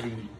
quindi